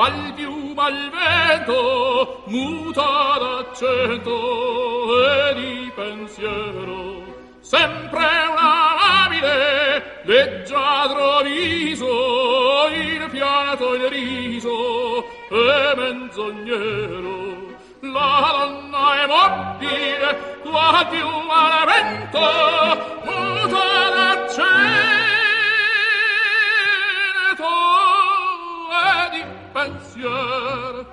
qual piuma al vento muta d'accento e di pensiero. Sempre una labile leggiadro viso il pianto il riso e menzognero. La donna è mobile qual piuma al vento pensier.